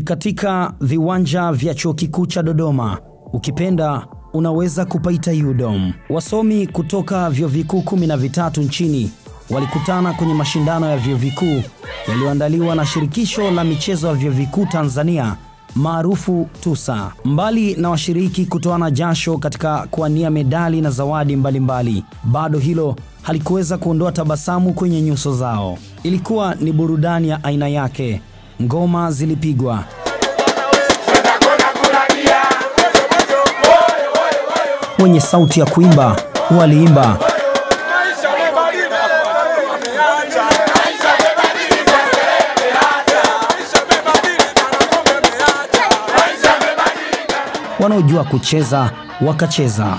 ni katika viwanja vya chuo kikuu cha Dodoma. Ukipenda unaweza kupaita UDOM. Wasomi kutoka vyuo vikuu kumi na vitatu nchini walikutana kwenye mashindano ya vyuo vikuu yaliyoandaliwa na Shirikisho la Michezo ya Vyuo Vikuu Tanzania maarufu TUSA. Mbali na washiriki kutoana jasho katika kuania medali na zawadi mbalimbali mbali, bado hilo halikuweza kuondoa tabasamu kwenye nyuso zao. Ilikuwa ni burudani ya aina yake. Ngoma zilipigwa, wenye sauti ya kuimba waliimba, wanaojua kucheza wakacheza.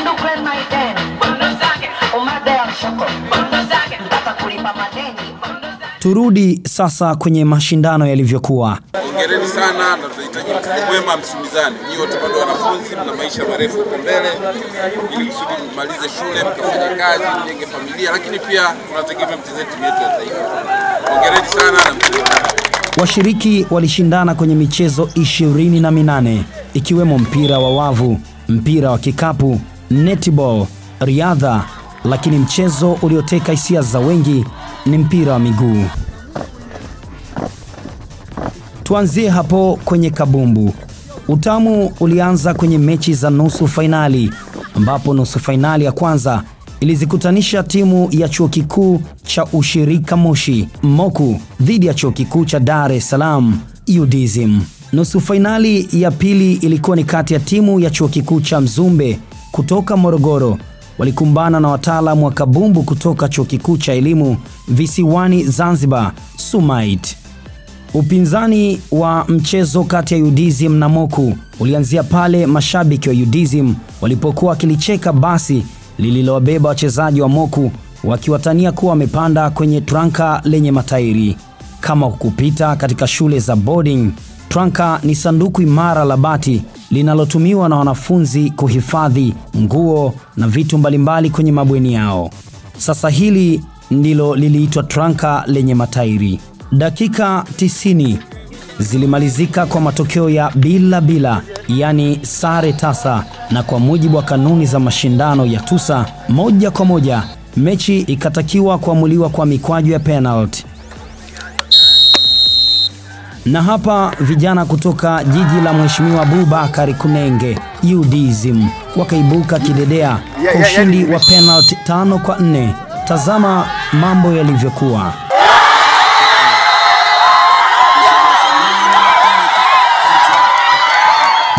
indu plan my den umade ya shoko. Mpaka kulipa madeni Turudi sasa kwenye mashindano yalivyokuwa. Hongereni sana na tunahitaji mwema msimizani. Nyinyi wote bado wanafunzi, mna maisha marefu huko mbele, ili kusudi mmalize shule, mkafanya kazi, mjenge familia, lakini pia tunategemea mchezee timu yetu ya taifa. Hongereni sana na Washiriki walishindana kwenye michezo ishirini na minane ikiwemo mpira wa wavu, mpira wa kikapu, netball, riadha, lakini mchezo ulioteka hisia za wengi ni mpira wa miguu. Tuanzie hapo kwenye kabumbu. Utamu ulianza kwenye mechi za nusu fainali, ambapo nusu fainali ya kwanza ilizikutanisha timu ya chuo kikuu cha ushirika Moshi Moku dhidi ya chuo kikuu cha Dar es Salaam UDSM. Nusu fainali ya pili ilikuwa ni kati ya timu ya chuo kikuu cha Mzumbe kutoka Morogoro walikumbana na wataalamu wa kabumbu kutoka chuo kikuu cha elimu visiwani Zanzibar SUMAIT. Upinzani wa mchezo kati ya UDSM na Moku ulianzia pale mashabiki wa UDSM walipokuwa wakilicheka basi lililowabeba wachezaji wa Moku wakiwatania kuwa wamepanda kwenye tranka lenye matairi. Kama hukupita katika shule za boarding, tranka ni sanduku imara la bati linalotumiwa na wanafunzi kuhifadhi nguo na vitu mbalimbali kwenye mabweni yao. Sasa hili ndilo liliitwa tranka lenye matairi. Dakika 90 zilimalizika kwa matokeo ya bila bila, yani sare tasa, na kwa mujibu wa kanuni za mashindano ya TUSA, moja kwa moja mechi ikatakiwa kuamuliwa kwa mikwaju ya penalty. Na hapa vijana kutoka jiji la Mheshimiwa Abubakar Kunenge UDSM wakaibuka kidedea kwa ushindi wa penalti tano kwa nne. Tazama mambo yalivyokuwa.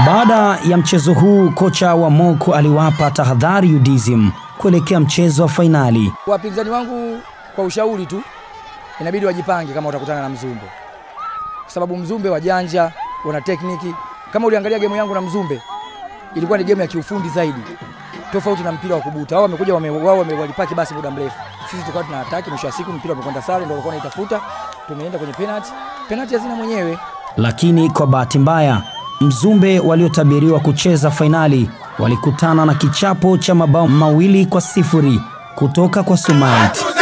Baada ya mchezo huu, kocha wa moko aliwapa tahadhari UDSM kuelekea mchezo wa fainali. Wapinzani wangu kwa ushauri tu, inabidi wajipange kama utakutana na Mzumbe, kwa sababu Mzumbe wajanja, wana tekniki. Kama uliangalia gemu yangu na Mzumbe, ilikuwa ni gemu ya kiufundi zaidi, tofauti na mpira wa kubuta. Wao wamekuja wame, wao walipaki basi muda mrefu, sisi tukawa attack. mwisho wa siku mpira umekwenda sare, ndio walikuwa wanaitafuta, tumeenda kwenye penalty. Penalty hazina mwenyewe. Lakini kwa bahati mbaya, Mzumbe waliotabiriwa kucheza fainali walikutana na kichapo cha mabao mawili kwa sifuri kutoka kwa Sumait.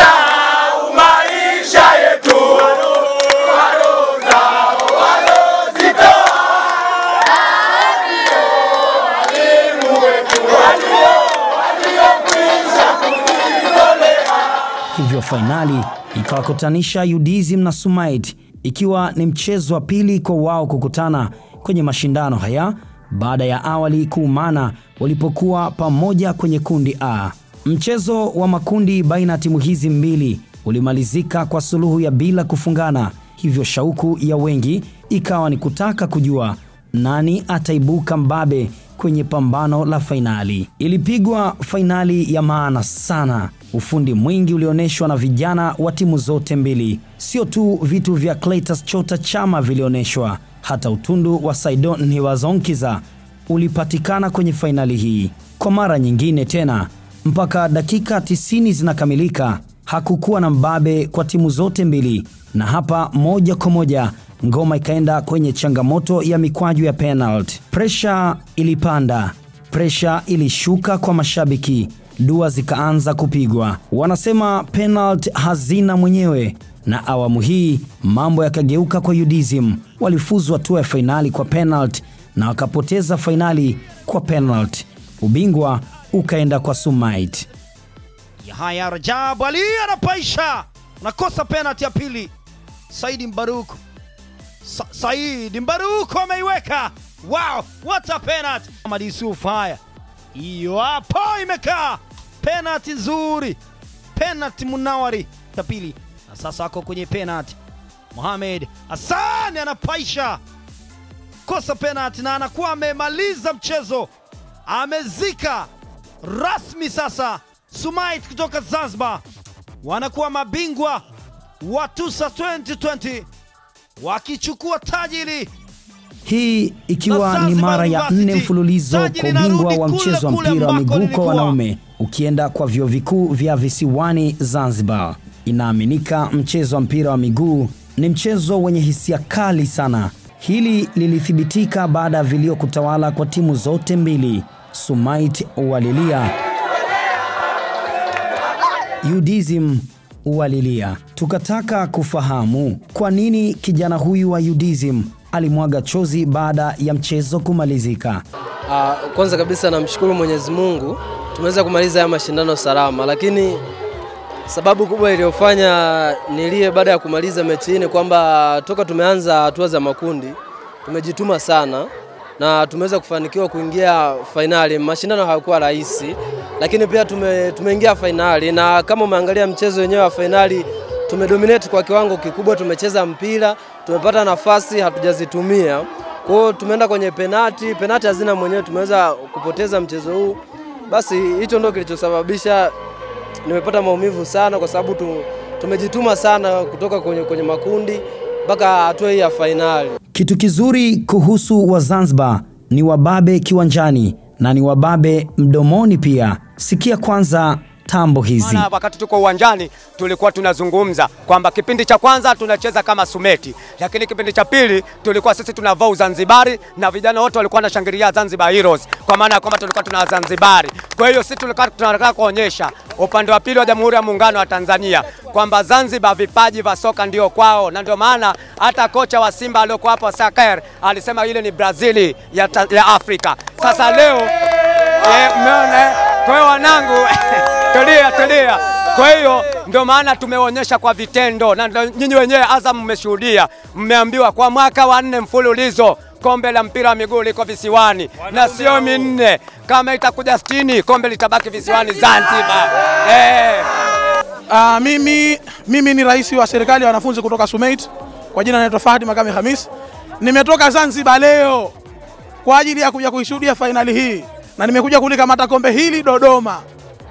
Hivyo fainali ikawakutanisha UDSM na Sumait, ikiwa ni mchezo wa pili kwa wao kukutana kwenye mashindano haya baada ya awali kuumana walipokuwa pamoja kwenye kundi A. Mchezo wa makundi baina ya timu hizi mbili ulimalizika kwa suluhu ya bila kufungana, hivyo shauku ya wengi ikawa ni kutaka kujua nani ataibuka mbabe kwenye pambano la fainali. Ilipigwa fainali ya maana sana Ufundi mwingi ulionyeshwa na vijana wa timu zote mbili. Sio tu vitu vya Clatous Chota Chama vilionyeshwa, hata utundu wa Saidon Niwazonkiza ulipatikana kwenye fainali hii. Kwa mara nyingine tena, mpaka dakika 90 zinakamilika, hakukuwa na mbabe kwa timu zote mbili, na hapa moja kwa moja ngoma ikaenda kwenye changamoto ya mikwaju ya penalty. Presha ilipanda, presha ilishuka kwa mashabiki, dua zikaanza kupigwa. Wanasema penalty hazina mwenyewe, na awamu hii mambo yakageuka kwa UDSM. Walifuzwa hatua ya fainali kwa penalty na wakapoteza fainali kwa penalty. Ubingwa ukaenda kwa Sumait. Haya, Rajabu Ali anapaisha, nakosa penalty ya pili. Saidi Mbaruku, Sa Saidi Mbaruku ameiweka. Wow, what a penalty! Ahmad haya hiyo hapo imekaa, penalty nzuri, penalty Munawari. Ya pili, na sasa ako kwenye penalty. Mohamed Hassan anapaisha, kosa penalty na anakuwa amemaliza mchezo, amezika. Rasmi sasa. Sumait kutoka Zanzibar. Wanakuwa mabingwa wa TUSA 2020 wakichukua taji hili Hii ikiwa ni mara ya nne mfululizo kwa ubingwa wa mchezo wa mpira wa miguu kwa wanaume ukienda kwa vyuo vikuu vya visiwani Zanzibar. Inaaminika mchezo wa mpira wa miguu ni mchezo wenye hisia kali sana. Hili lilithibitika baada ya vilio kutawala kwa timu zote mbili. Sumait walilia, UDSM walilia. Tukataka kufahamu kwa nini kijana huyu wa UDSM alimwaga chozi baada ya mchezo kumalizika. Uh, kwanza kabisa namshukuru Mwenyezi Mungu tumeweza kumaliza haya mashindano salama, lakini sababu kubwa iliyofanya nilie baada ya kumaliza mechi hii ni kwamba toka tumeanza hatua za makundi tumejituma sana na tumeweza kufanikiwa kuingia fainali. Mashindano hayakuwa rahisi, lakini pia tume, tumeingia fainali, na kama umeangalia mchezo wenyewe wa fainali tumedominate kwa kiwango kikubwa, tumecheza mpira, tumepata nafasi hatujazitumia. Kwa hiyo tumeenda kwenye penati, penati hazina mwenyewe, tumeweza kupoteza mchezo huu. Basi hicho ndio kilichosababisha nimepata maumivu sana, kwa sababu tu, tumejituma sana kutoka kwenye, kwenye makundi mpaka hatua hii ya fainali. Kitu kizuri kuhusu wa Zanzibar ni wababe kiwanjani na ni wababe mdomoni pia. Sikia kwanza tambo hizi. Maana wakati tuko uwanjani tulikuwa tunazungumza kwamba kipindi cha kwanza tunacheza kama Sumeti, lakini kipindi cha pili tulikuwa sisi tunavaa Uzanzibari na vijana wote walikuwa wanashangilia Zanzibar Heroes, kwa maana ya kwamba tulikuwa tuna Zanzibari. Kwa hiyo sisi tulikuwa tunataka kuonyesha upande wa pili wa Jamhuri ya Muungano wa Tanzania kwamba Zanzibar vipaji vya soka ndio kwao, na ndio maana hata kocha wa Simba aliyokuwa hapo Sakaer alisema ile ni Brazili ya, ya Afrika. Sasa leo eh, umeona eh? Kwa wanangu tulia tulia. Kwa hiyo ndio maana tumeonyesha kwa vitendo, na nyinyi wenyewe Azam mmeshuhudia, mmeambiwa kwa mwaka wa nne mfululizo kombe la mpira wa miguu liko visiwani na sio minne. Kama itakuja sitini, kombe litabaki visiwani Zanzibar. Eh. Uh, mimi, mimi ni rais wa serikali ya wanafunzi kutoka Sumait. Kwa jina naitwa fahadi Makame Hamis. Nimetoka Zanzibar leo kwa ajili ya kuja kuishuhudia fainali hii na nimekuja kulikamata kombe hili Dodoma.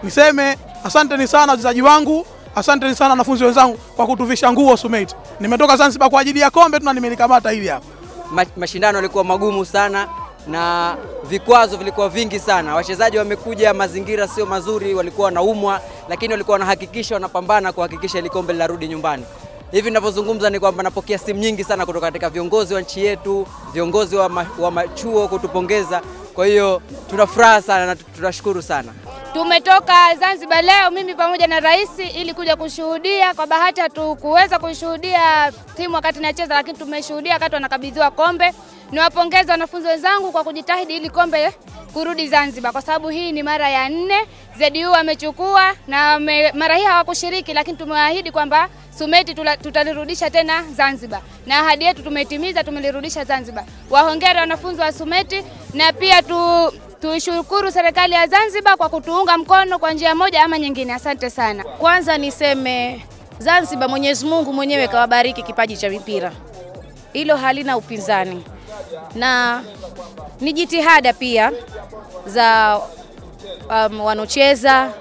Niseme asanteni sana wachezaji wangu, asanteni sana wanafunzi wenzangu kwa kutuvisha nguo Sumate. Nimetoka Zanzibar kwa ajili ya kombe tuna nimelikamata hili hapa. Ma- mashindano yalikuwa magumu sana na vikwazo vilikuwa vingi sana. Wachezaji wamekuja, mazingira sio mazuri, walikuwa wanaumwa, lakini walikuwa wanahakikisha wanapambana kuhakikisha ili kombe linarudi nyumbani. Hivi ninavyozungumza ni kwamba napokea simu nyingi sana kutoka katika viongozi wa nchi yetu, viongozi wa, ma, wa machuo kutupongeza. Kwa hiyo tuna furaha sana na tunashukuru sana. Tumetoka Zanzibar leo mimi pamoja na rais ili kuja kushuhudia. Kwa bahati hatukuweza kushuhudia timu wakati inacheza, lakini tumeshuhudia wakati wanakabidhiwa kombe. Niwapongeze wanafunzi wenzangu kwa kujitahidi ili kombe kurudi Zanzibar, kwa sababu hii ni mara ya nne ZU amechukua na me, mara hii hawakushiriki, lakini tumewaahidi kwamba Sumeti tutalirudisha tena Zanzibar, na ahadi yetu tumetimiza, tumelirudisha Zanzibar. Wahongera wanafunzi wa Sumeti na pia tu tuishukuru serikali ya Zanzibar kwa kutuunga mkono kwa njia moja ama nyingine. Asante sana. Kwanza niseme Zanzibar, Mwenyezi Mungu mwenyewe kawabariki kipaji cha mipira, hilo halina upinzani, na ni jitihada pia za um, wanocheza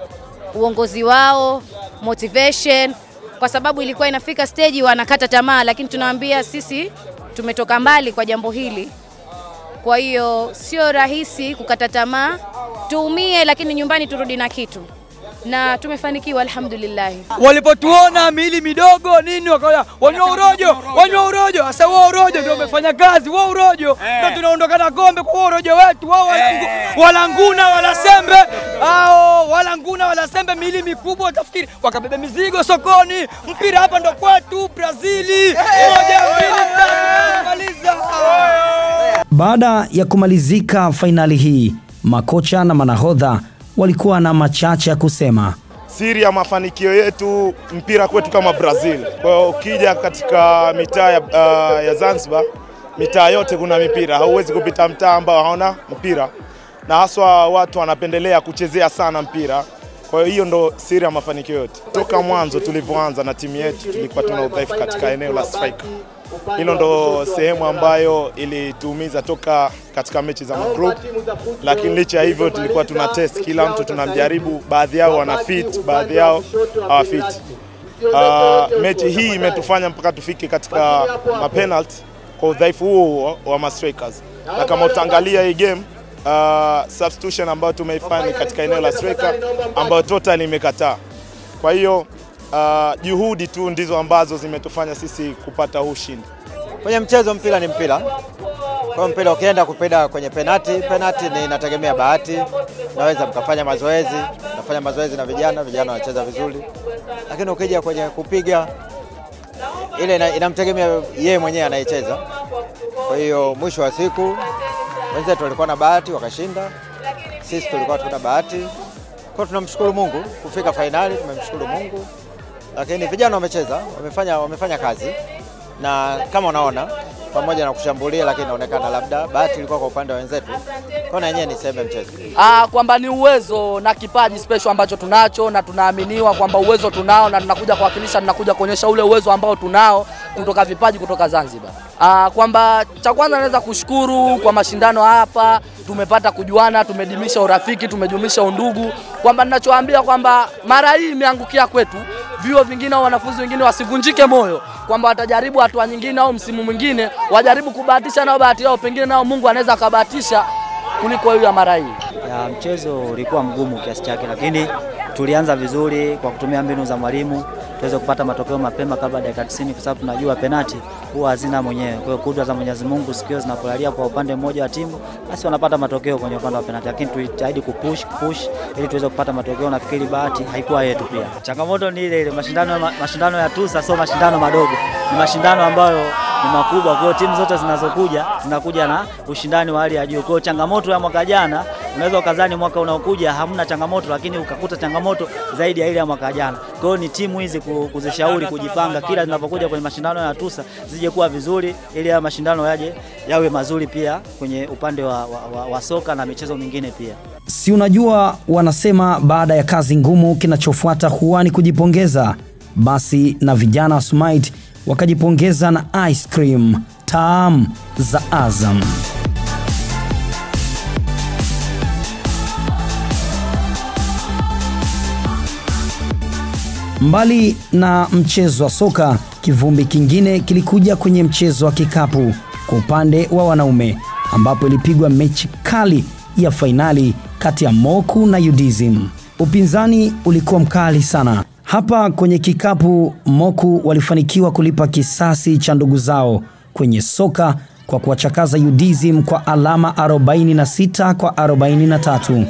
uongozi wao, motivation, kwa sababu ilikuwa inafika stage wanakata tamaa, lakini tunawaambia sisi tumetoka mbali kwa jambo hili. Kwa hiyo sio rahisi kukata tamaa, tuumie, lakini nyumbani turudi na kitu, na tumefanikiwa alhamdulillah. walipotuona miili midogo nini, wakaona wanywa urojo, wanywa urojo. Sasa wao urojo ndio umefanya kazi, wao urojo ndio tunaondoka na kombe kwa urojo wetu. Wao walangu, walanguna wala sembe ao walanguna wala sembe, miili mikubwa, watafikiri wakabeba mizigo sokoni. Mpira hapa ndo kwetu Brazili, moja mbili tatu, maliza. Baada ya kumalizika fainali hii, makocha na manahodha walikuwa na machache ya kusema. siri ya mafanikio yetu mpira kwetu kama Brazil. Kwa hiyo ukija katika mitaa ya, uh, ya Zanzibar, mitaa yote kuna mipira, hauwezi kupita mtaa ambao haona mpira, na haswa watu wanapendelea kuchezea sana mpira. Kwa hiyo hiyo ndo siri ya mafanikio yote. Toka mwanzo tulivyoanza na timu yetu, tulikuwa tuna udhaifu katika eneo la striker. Hilo ndo sehemu ambayo ilituumiza toka katika mechi za magroup, lakini licha ya hivyo tulikuwa tuna test kila mtu tunamjaribu, baadhi yao wana fit, baadhi yao hawafit. Uh, mechi hii imetufanya mpaka tufike katika mapenalty kwa udhaifu huo wa ma strikers, na kama utaangalia hii game uh, substitution ambayo tumeifanya katika eneo la striker ambayo total imekataa. Kwa hiyo uh, juhudi tu ndizo ambazo zimetufanya sisi kupata huu ushindi. Kwenye mchezo mpira ni mpira. Kwa mpira ukienda kupenda kwenye penati, penati ni inategemea bahati. Naweza mkafanya mazoezi, nafanya mazoezi na vijana, vijana wanacheza vizuri, lakini ukija kwenye kupiga ile ina- inamtegemea yeye mwenyewe anayecheza. Kwa hiyo mwisho wa siku wenzetu walikuwa na bahati wakashinda, sisi tulikuwa tuna bahati. Kwa tunamshukuru Mungu kufika fainali, tumemshukuru Mungu, lakini vijana wamecheza, wamefanya, wamefanya kazi. Na kama unaona pamoja na kushambulia, lakini inaonekana labda bahati ilikuwa kwa upande wa wenzetu, kwa yenyewe ni mchezo. Ah, kwamba ni uwezo na kipaji special ambacho tunacho na tunaaminiwa kwamba uwezo tunao na tunakuja kuwakilisha, tunakuja kuonyesha ule uwezo ambao tunao kutoka vipaji kutoka Zanzibar. Ah, kwamba cha kwanza naweza kushukuru kwa mashindano hapa, tumepata kujuana, tumedimisha urafiki, tumejumisha undugu, kwamba ninachoambia kwamba mara hii imeangukia kwetu, vyuo vingine au wanafunzi wengine wasivunjike moyo kwamba watajaribu hatua nyingine au msimu mwingine wajaribu kubahatisha nao bahati yao, pengine nao Mungu anaweza akabahatisha kuliko hiyo ya mara hii. Ya, mchezo ulikuwa mgumu kiasi chake, lakini tulianza vizuri kwa kutumia mbinu za mwalimu tuweze kupata matokeo mapema kabla dakika 90 kwa sababu tunajua penati huwa hazina mwenyewe. Kwa hiyo kudra za Mwenyezi Mungu sikio zinapolalia kwa upande mmoja wa timu, basi wanapata matokeo kwenye upande wa penati, lakini tulijitahidi kupush push ili tuweze kupata matokeo. Nafikiri bahati haikuwa yetu pia. Changamoto ni ile ile, mashindano ma- mashindano ya TUSA sio mashindano madogo, ni mashindano ambayo ni makubwa. Kwa hiyo timu zote zinazokuja zinakuja na ushindani wa hali ya juu. Kwa hiyo changamoto ya mwaka jana unaweza ukazani mwaka unaokuja hamna changamoto, lakini ukakuta changamoto zaidi ya ile ya mwaka jana. Kwa hiyo ni timu hizi kuzishauri kujipanga, kila zinapokuja kwenye mashindano ya TUSA zije kuwa vizuri, ili haya mashindano yaje yawe mazuri pia kwenye upande wa, wa, wa, wa soka na michezo mingine pia. Si unajua wanasema baada ya kazi ngumu kinachofuata huwa ni kujipongeza. Basi na vijana wa Smite wakajipongeza na ice cream tamu za Azam. Mbali na mchezo wa soka, kivumbi kingine kilikuja kwenye mchezo wa kikapu kwa upande wa wanaume, ambapo ilipigwa mechi kali ya fainali kati ya Moku na Udizim. Upinzani ulikuwa mkali sana. Hapa kwenye kikapu, Moku walifanikiwa kulipa kisasi cha ndugu zao kwenye soka kwa kuwachakaza UDSM kwa alama 46 kwa 43.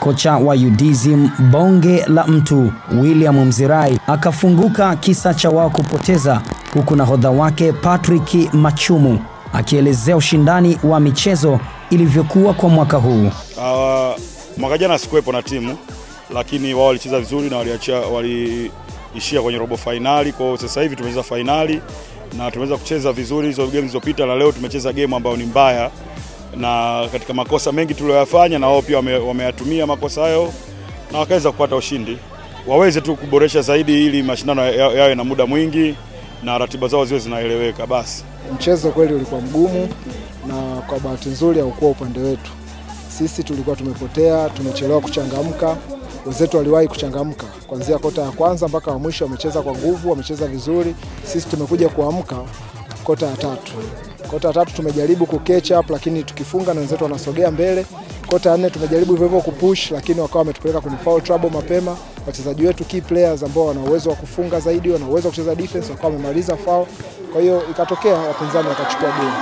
Kocha wa UDSM bonge la mtu William Mzirai akafunguka kisa cha wao kupoteza, huku nahodha wake Patrick Machumu akielezea ushindani wa michezo ilivyokuwa kwa mwaka huu. Uh, mwaka jana sikuwepo na timu lakini wao walicheza vizuri na waliachia waliishia kwenye robo fainali. Kwa hiyo sasa hivi tumecheza fainali na tumeweza kucheza vizuri hizo game zilizopita, na leo tumecheza game ambayo ni mbaya, na katika makosa mengi tuliyoyafanya na wao pia wameyatumia wame- makosa hayo na wakaweza kupata ushindi. Waweze tu kuboresha zaidi ili mashindano ya- yawe na muda mwingi na ratiba zao ziwe zinaeleweka basi. Mchezo kweli ulikuwa mgumu na kwa bahati nzuri haukuwa upande wetu. Sisi tulikuwa tumepotea, tumechelewa kuchangamka. Wenzetu waliwahi kuchangamka kuanzia kota ya kwanza mpaka wa mwisho, wamecheza kwa nguvu, wamecheza vizuri. Sisi tumekuja kuamka kota ya tatu. Kota ya tatu tumejaribu ku catch up, lakini tukifunga na wenzetu wanasogea mbele. Kota ya nne tumejaribu hivyo hivyo kupush, lakini wakawa wametupeleka kwenye foul trouble mapema. Wachezaji wetu key players ambao wana uwezo wa kufunga zaidi, wana uwezo wa kucheza defense, wakawa wamemaliza foul. Kwa hiyo ikatokea wapinzani wakachukua game.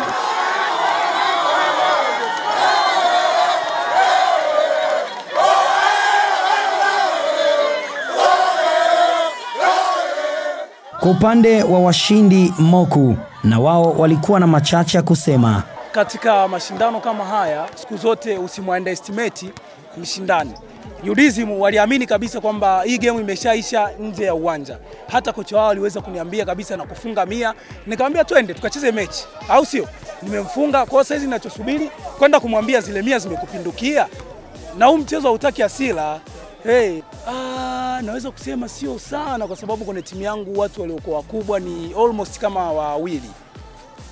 Kwa upande wa washindi Moku, na wao walikuwa na machache ya kusema. Katika mashindano kama haya, siku zote usimwandeestimate mshindani. Yudizimu waliamini kabisa kwamba hii game imeshaisha nje ya uwanja. Hata kocha wao aliweza kuniambia kabisa na kufunga mia, nikamwambia twende tukacheze mechi, au sio? Nimemfunga kwa sasa, ninachosubiri kwenda kumwambia zile mia zimekupindukia, na huu mchezo hautaki asila. Hey, ah, naweza kusema sio sana, kwa sababu kwenye timu yangu watu waliokuwa wakubwa ni almost kama wawili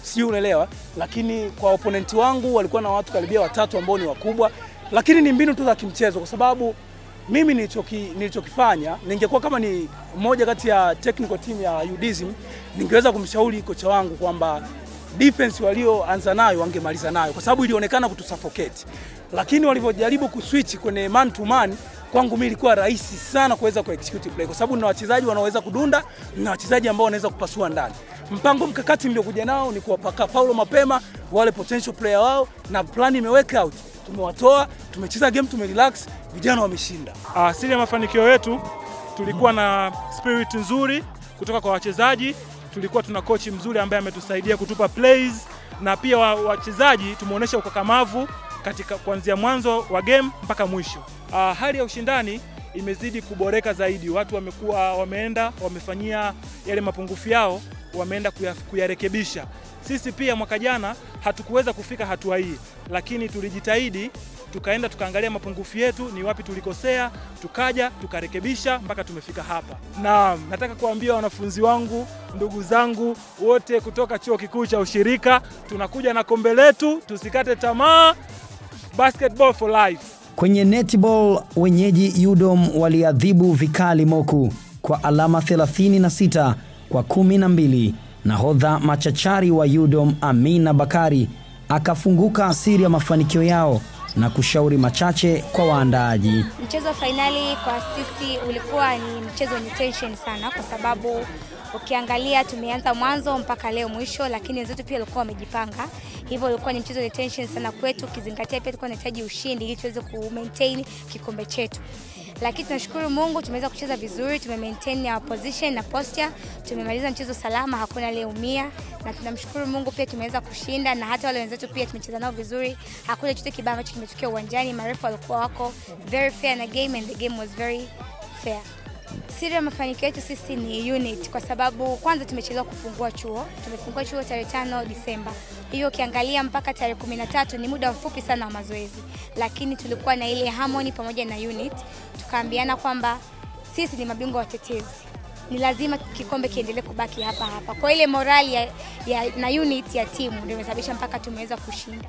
si unaelewa, lakini kwa opponent wangu walikuwa na watu karibia watatu ambao ni wakubwa, lakini ni mbinu tu za kimchezo, kwa sababu mimi nilichoki, nilichokifanya ningekuwa kama ni mmoja kati ya technical team ya UDSM, ningeweza kumshauri kocha wangu kwamba defense walioanza nayo wangemaliza nayo, kwa sababu ilionekana kutusuffocate, lakini walivyojaribu kuswitch kwenye man to man kwangu mimi ilikuwa rahisi sana kuweza kuexecute play kwa sababu na wachezaji wanaoweza kudunda na wachezaji ambao wanaweza kupasua ndani. Mpango mkakati niliokuja nao ni kuwapaka paulo mapema wale potential player wao, na plan imeweka out, tumewatoa, tumecheza game, tumerelax, vijana wameshinda. Uh, siri ya mafanikio yetu tulikuwa na spirit nzuri kutoka kwa wachezaji, tulikuwa tuna kochi mzuri ambaye ametusaidia kutupa plays na pia wachezaji tumeonyesha ukakamavu katika kuanzia mwanzo wa game mpaka mwisho. Uh, hali ya ushindani imezidi kuboreka zaidi. Watu wamekuwa wameenda wamefanyia yale mapungufu yao wameenda kuya, kuyarekebisha. Sisi pia mwaka jana hatukuweza kufika hatua hii, lakini tulijitahidi tukaenda tukaangalia mapungufu yetu ni wapi tulikosea, tukaja tukarekebisha mpaka tumefika hapa. Naam, nataka kuambia wanafunzi wangu, ndugu zangu wote kutoka chuo kikuu cha ushirika, tunakuja na kombe letu, tusikate tamaa. Basketball for life. Kwenye netball wenyeji UDOM waliadhibu vikali Moku kwa alama 36 kwa 12. Nahodha machachari wa Yudom Amina Bakari akafunguka siri ya mafanikio yao na kushauri machache kwa waandaaji. Mchezo wa fainali kwa sisi ulikuwa ni mchezo wenye tension sana, kwa sababu ukiangalia tumeanza mwanzo mpaka leo mwisho, lakini wenzetu pia walikuwa wamejipanga, hivyo ulikuwa ni mchezo wenye tension sana kwetu, ukizingatia pia tulikuwa tunahitaji ushindi ili tuweze ku maintain kikombe chetu lakini tunashukuru Mungu tumeweza kucheza vizuri, tume maintain our position na posture, tumemaliza mchezo salama, hakuna aliyeumia, na tunamshukuru Mungu pia tumeweza kushinda, na hata wale wenzetu pia tumecheza nao vizuri, hakuna chochote kibaya ambacho kimetokea uwanjani. Marefu walikuwa wako very fair na game and the game was very fair. Siri ya mafanikio yetu sisi ni unit, kwa sababu kwanza tumechelewa kufungua chuo. Tumefungua chuo tarehe tano Disemba, hiyo ukiangalia mpaka tarehe kumi na tatu ni muda mfupi sana wa mazoezi, lakini tulikuwa na ile harmony pamoja na unit, tukaambiana kwamba sisi ni mabingwa watetezi. Ni lazima kikombe kiendelee kubaki hapa hapa. Kwa ile morali ya, ya, na unit ya timu ndio imesababisha mpaka tumeweza kushinda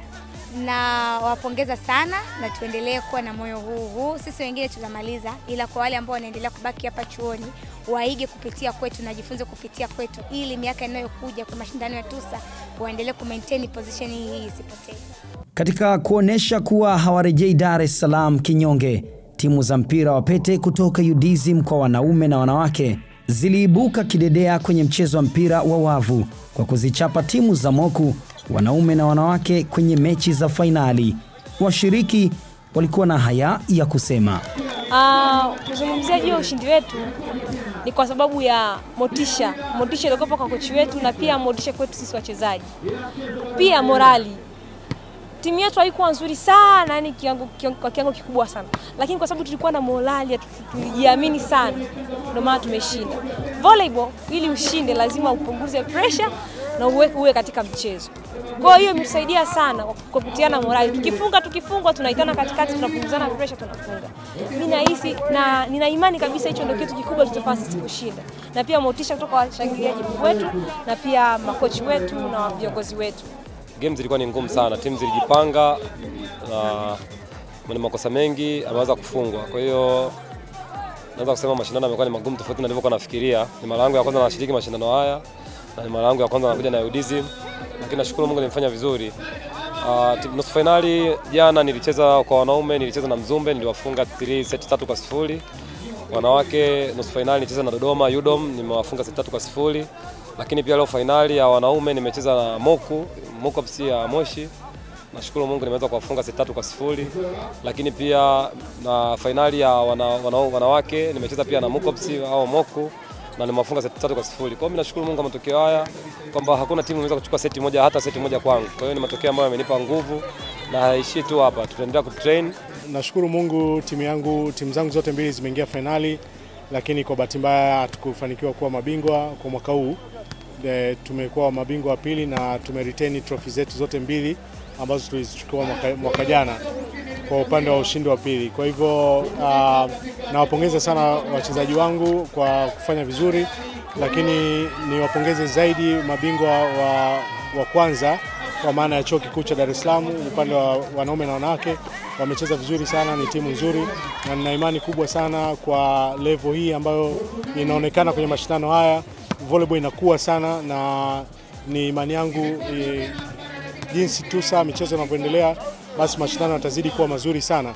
na wapongeza sana na tuendelee kuwa na moyo huu huu. Sisi wengine tunamaliza, ila kwa wale ambao wanaendelea kubaki hapa chuoni waige kupitia kwetu na jifunze kupitia kwetu, ili miaka inayokuja kwa mashindano ya TUSA waendelee ku maintain position hii isipotee. Katika kuonesha kuwa hawarejei Dar es Salaam kinyonge, timu za mpira wa pete kutoka UDSM kwa wanaume na wanawake ziliibuka kidedea kwenye mchezo wa mpira wa wavu kwa kuzichapa timu za Moku wanaume na wanawake kwenye mechi za fainali. Washiriki walikuwa na haya ya kusema. Kuzungumzia Uh, juu ya ushindi wetu ni kwa sababu ya motisha, motisha iliokopa kwa kochi wetu na pia motisha kwetu sisi wachezaji, pia morali. Timu yetu haikuwa nzuri sana, yani kiwango, kiwango, kwa kiwango kikubwa sana, lakini kwa sababu tulikuwa na morali, tulijiamini sana, ndio maana tumeshinda. Volleyball ili ushinde lazima upunguze pressure na uwe, uwe katika mchezo. Kwa hiyo imemsaidia sana kwa morali. Tukifunga tukifungwa tunaitana katikati, tunapunguzana pressure, tunafunga. Mimi nahisi na nina imani kabisa hicho ndio kitu kikubwa kitafanya sisi kushinda, na pia motisha kutoka washangiliaji wetu na pia makochi wetu na viongozi wetu. Game zilikuwa ni ngumu sana, timu zilijipanga na mwenye makosa mengi ameweza kufungwa. Kwa hiyo naweza kusema mashindano yamekuwa ni magumu tofauti na nilivyokuwa nafikiria. Ni mara yangu ya kwanza nashiriki mashindano haya na ni mara yangu ya kwanza nakuja na UDSM, lakini nashukuru Mungu nimefanya vizuri. Uh, nusu fainali jana nilicheza kwa wanaume, nilicheza na Mzumbe, niliwafunga 3 set tatu kwa sifuri. Wanawake nusu fainali nilicheza na Dodoma UDOM, nimewafunga set tatu kwa sifuri. Lakini pia leo fainali ya wanaume nimecheza na Moku, Moku FC ya Moshi. Nashukuru Mungu nimeweza kuwafunga set tatu kwa sifuri. Lakini pia na fainali ya wana, wana, wanawake nimecheza pia na Moku FC au Moku na nimewafunga seti tatu kwa sifuri. Kwa hiyo mimi nashukuru Mungu kwa matokeo haya kwamba hakuna timu imeweza kuchukua seti moja hata seti moja kwangu. Kwa hiyo ni matokeo ambayo yamenipa nguvu na haishii tu hapa, tutaendelea kutrain. Nashukuru Mungu timu yangu, timu zangu zote mbili zimeingia fainali, lakini kwa bahati mbaya hatukufanikiwa kuwa mabingwa kwa mwaka huu. E, tumekuwa mabingwa wa pili na tumeretain trophy zetu zote mbili ambazo tulizichukua mwaka, mwaka jana kwa upande wa ushindi wa pili. Kwa hivyo uh, nawapongeza sana wachezaji wangu kwa kufanya vizuri, lakini niwapongeze zaidi mabingwa wa, wa kwanza kwa maana ya chuo kikuu cha Dar es Salaam upande wa wanaume na wanawake wamecheza vizuri sana, ni timu nzuri na nina imani kubwa sana kwa level hii ambayo inaonekana kwenye mashindano haya. Volleyball inakuwa sana na ni imani yangu e, jinsi tusa michezo inavyoendelea basi mashindano yatazidi kuwa mazuri sana.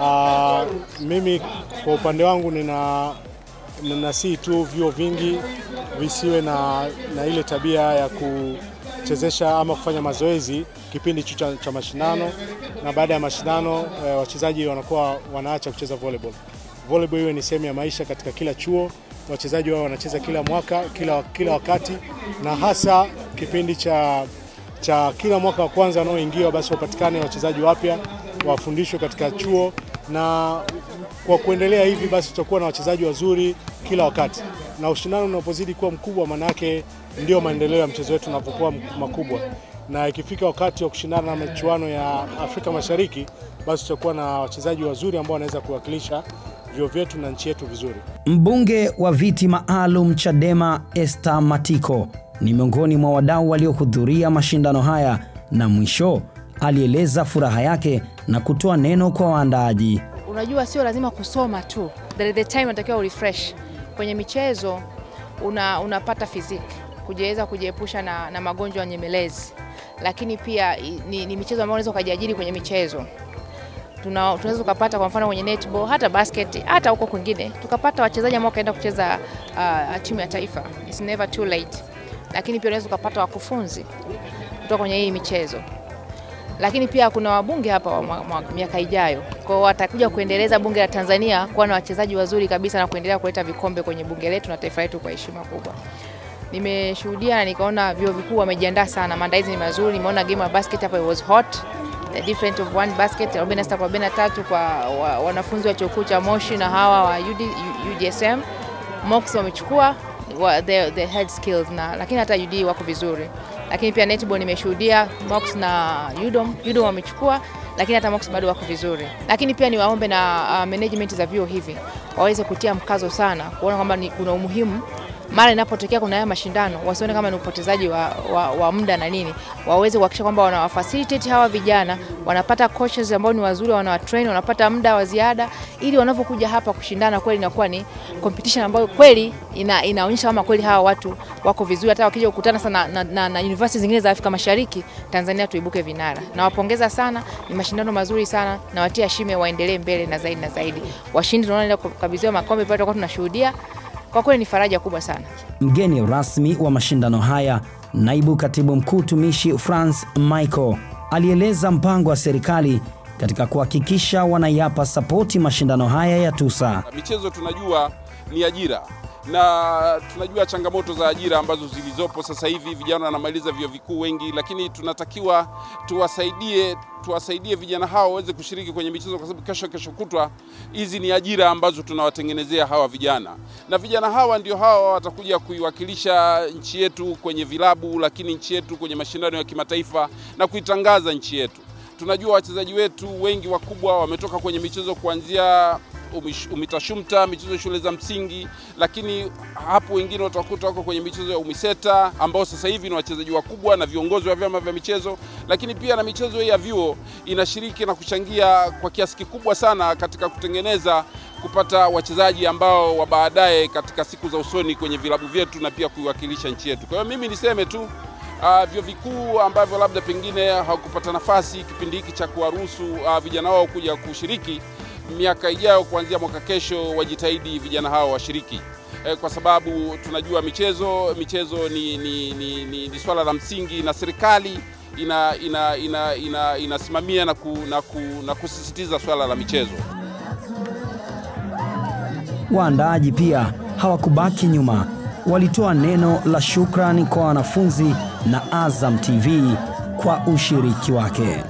Aa, mimi kwa upande wangu nina si tu vyuo vingi visiwe na, na ile tabia ya kuchezesha ama kufanya mazoezi kipindi cha, cha mashindano na baada ya mashindano e, wachezaji wanakuwa wanaacha kucheza volleyball. Volleyball iwe ni sehemu ya maisha katika kila chuo, wachezaji wao wanacheza kila mwaka, kila, kila wakati na hasa kipindi cha cha kila mwaka wa kwanza wanaoingia basi wapatikane wachezaji wapya wafundishwe katika chuo, na kwa kuendelea hivi basi tutakuwa na wachezaji wazuri kila wakati, na ushindano unapozidi kuwa mkubwa, maana yake ndio maendeleo ya mchezo wetu unapokuwa makubwa, na ikifika wakati wa kushindana na michuano ya Afrika Mashariki, basi tutakuwa na wachezaji wazuri ambao wanaweza kuwakilisha vyuo vyetu na nchi yetu vizuri. Mbunge wa viti maalum Chadema Esther Matiko ni miongoni mwa wadau waliohudhuria mashindano haya na mwisho alieleza furaha yake na kutoa neno kwa waandaaji. Unajua, sio lazima kusoma tu, there the time unatakiwa urefresh kwenye michezo. Una, unapata fiziki kujiweza kujiepusha na, na magonjwa nyemelezi, lakini pia ni, ni michezo ambayo unaweza ukajiajiri kwenye michezo tuna, tunaweza tukapata kwa mfano kwenye netball hata basket hata huko kwingine tukapata wachezaji ambao wakaenda kucheza uh, timu ya taifa. It's never too late. Lakini pia unaweza ukapata wakufunzi kutoka kwenye hii michezo, lakini pia kuna wabunge hapa wa miaka ijayo, kwao watakuja kuendeleza bunge la Tanzania kuwa na wachezaji wazuri kabisa na kuendelea kuleta vikombe kwenye bunge letu na taifa letu kwa heshima kubwa. Nimeshuhudia na nikaona vyuo vikuu wamejiandaa sana, maandalizi ni mazuri. Nimeona game ya basket hapa, it was hot. The different of one basket 46 kwa 43 kwa wa, wanafunzi wa chuo kikuu cha Moshi na hawa wa UD, UDSM Mox wamechukua wa, the, the head skills na lakini hata UD wako vizuri, lakini pia netball nimeshuhudia Mox na UDOM UDOM wamechukua, lakini hata Mox bado wako vizuri. Lakini pia niwaombe na uh, management za vyuo hivi waweze kutia mkazo sana kuona kwamba kuna umuhimu mara inapotokea kuna haya mashindano wasione kama ni upotezaji wa, wa, wa muda na nini, waweze kuhakikisha kwamba wanawafacilitate hawa vijana, wanapata coaches ambao ni wazuri, wanawatrain, wanapata muda wa ziada, ili wanavyokuja hapa kushindana kweli inakuwa ni competition ambayo kweli ina, inaonyesha kama kweli hawa watu wako vizuri, hata wakija kukutana sana na, na, na university zingine za Afrika Mashariki, Tanzania tuibuke vinara. Nawapongeza sana, ni mashindano mazuri sana, na watia shime waendelee mbele na zaidi na zaidi. Washindi tunaona kukabidhiwa makombe pale, tutakuwa tunashuhudia kwa kweli ni faraja kubwa sana. Mgeni rasmi wa mashindano haya, naibu katibu mkuu tumishi France Michael alieleza mpango wa serikali katika kuhakikisha wanayapa sapoti mashindano haya ya TUSA. Michezo tunajua ni ajira na tunajua changamoto za ajira ambazo zilizopo sasa hivi. Vijana wanamaliza vyuo vikuu wengi, lakini tunatakiwa tuwasaidie tuwasaidie vijana hao waweze kushiriki kwenye michezo, kwa sababu kesho kesho kutwa hizi ni ajira ambazo tunawatengenezea hawa vijana, na vijana hawa ndio hawa watakuja kuiwakilisha nchi yetu kwenye vilabu, lakini nchi yetu kwenye mashindano ya kimataifa na kuitangaza nchi yetu Tunajua wachezaji wetu wengi wakubwa wametoka kwenye michezo kuanzia UMITASHUMTA, michezo shule za msingi, lakini hapo wengine utakuta wako kwenye michezo ya UMISETA ambao sasa hivi ni wachezaji wakubwa na viongozi wa vyama vya michezo, lakini pia na michezo ya vyuo inashiriki na kuchangia kwa kiasi kikubwa sana katika kutengeneza kupata wachezaji ambao wa baadaye katika siku za usoni kwenye vilabu vyetu na pia kuiwakilisha nchi yetu. Kwa hiyo mimi niseme tu uh, vyuo vikuu ambavyo labda pengine hawakupata nafasi kipindi hiki cha kuwaruhusu uh, vijana wao kuja kushiriki miaka ijayo, kuanzia mwaka kesho, wajitahidi vijana hao washiriki eh, kwa sababu tunajua michezo michezo ni, ni, ni, ni, ni swala la msingi na serikali ina, ina, ina, ina, inasimamia na, ku, na, ku, na kusisitiza swala la michezo. Waandaaji pia hawakubaki nyuma, walitoa neno la shukrani kwa wanafunzi na Azam TV kwa ushiriki wake.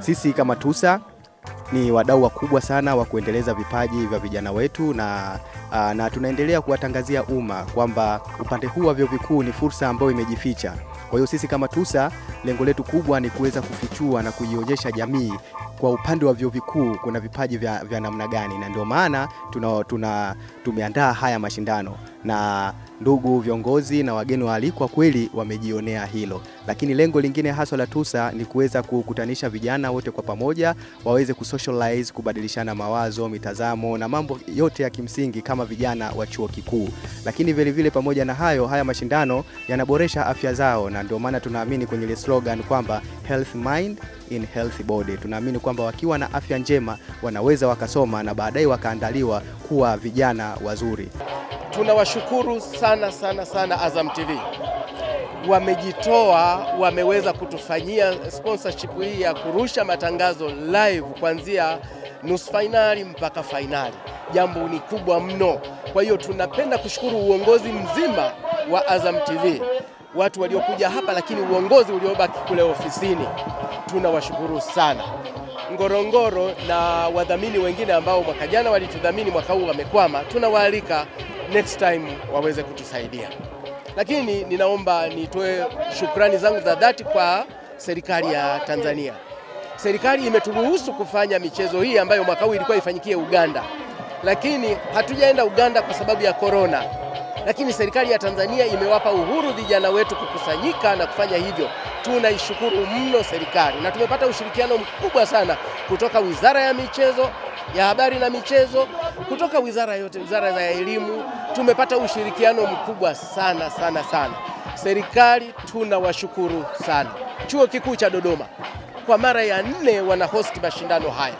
Sisi kama TUSA ni wadau wakubwa sana wa kuendeleza vipaji vya vijana wetu na, na tunaendelea kuwatangazia umma kwamba upande huu wa vyuo vikuu ni fursa ambayo imejificha. Kwa hiyo sisi kama TUSA lengo letu kubwa ni kuweza kufichua na kuionyesha jamii kwa upande wa vyuo vikuu kuna vipaji vya, vya namna gani, na ndio maana tuna, tuna, tumeandaa haya mashindano. Na ndugu viongozi na wageni waalikwa kweli wamejionea hilo, lakini lengo lingine haswa la TUSA ni kuweza kukutanisha vijana wote kwa pamoja waweze kusocialize, kubadilishana mawazo, mitazamo na mambo yote ya kimsingi kama vijana wa chuo kikuu. Lakini vile vile pamoja na hayo, haya mashindano yanaboresha afya zao, na ndio maana tunaamini kwenye ile slogan kwamba health mind in healthy body. Tunaamini kwamba wakiwa na afya njema wanaweza wakasoma na baadaye wakaandaliwa kuwa vijana wazuri. Tunawashukuru sana sana sana Azam TV, wamejitoa, wameweza kutufanyia sponsorship hii ya kurusha matangazo live kuanzia nusu fainali mpaka fainali. Jambo ni kubwa mno. Kwa hiyo tunapenda kushukuru uongozi mzima wa Azam TV, watu waliokuja hapa, lakini uongozi uliobaki kule ofisini, tunawashukuru sana. Ngorongoro na wadhamini wengine ambao mwaka jana walitudhamini, mwaka huu wamekwama, tunawaalika next time waweze kutusaidia. Lakini ninaomba nitoe shukrani zangu za dhati kwa serikali ya Tanzania. Serikali imeturuhusu kufanya michezo hii ambayo mwaka huu ilikuwa ifanyikie Uganda, lakini hatujaenda Uganda kwa sababu ya korona. Lakini serikali ya Tanzania imewapa uhuru vijana wetu kukusanyika na kufanya hivyo. Tunaishukuru mno serikali na tumepata ushirikiano mkubwa sana kutoka Wizara ya Michezo ya Habari na Michezo, kutoka wizara yote, wizara za elimu, tumepata ushirikiano mkubwa sana sana sana. Serikali tunawashukuru sana. Chuo Kikuu cha Dodoma kwa mara ya nne wana host mashindano haya.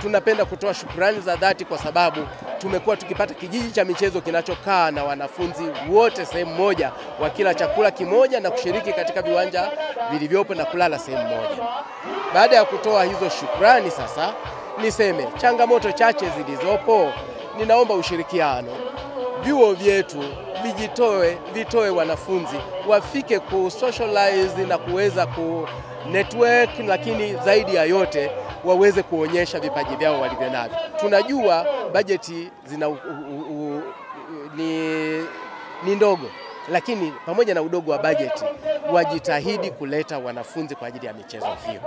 Tunapenda kutoa shukrani za dhati kwa sababu tumekuwa tukipata kijiji cha michezo kinachokaa na wanafunzi wote sehemu moja, wakila chakula kimoja na kushiriki katika viwanja vilivyopo na kulala sehemu moja. Baada ya kutoa hizo shukrani, sasa niseme changamoto chache zilizopo, ninaomba ushirikiano, vyuo vyetu vijitoe, vitoe wanafunzi wafike ku socialize na kuweza ku network, lakini zaidi ya yote waweze kuonyesha vipaji vyao walivyo navyo. Tunajua bajeti zina u, u, u, ni, ni ndogo, lakini pamoja na udogo wa bajeti wajitahidi kuleta wanafunzi kwa ajili ya michezo hiyo.